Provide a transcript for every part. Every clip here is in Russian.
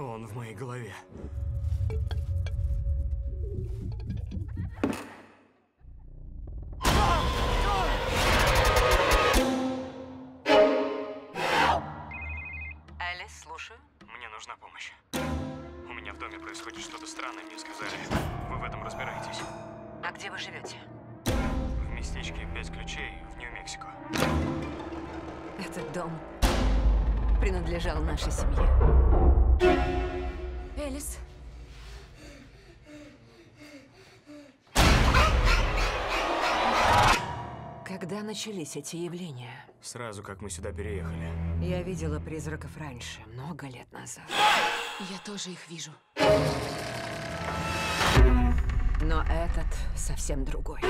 он в моей голове. Элис, слушаю. Мне нужна помощь. У меня в доме происходит что-то странное, мне сказали. Вы в этом разбираетесь. А где вы живете? В местечке «Пять ключей» в Нью-Мексико. Этот дом принадлежал нашей семье. Элис. Когда начались эти явления? Сразу, как мы сюда переехали. Я видела призраков раньше, много лет назад. Я тоже их вижу. Но этот совсем другой.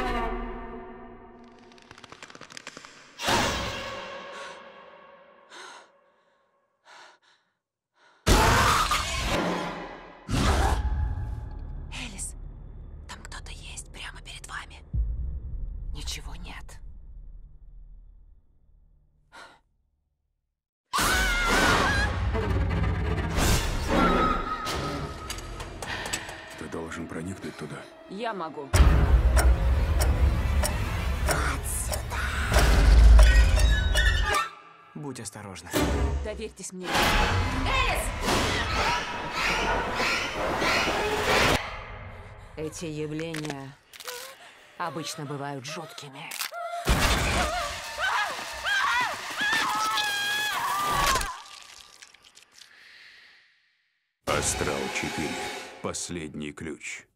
Ничего нет. Ты должен проникнуть туда. Я могу. Будь осторожна. Доверьтесь мне. Эти явления обычно бывают жуткими. Астрал 4. Последний ключ.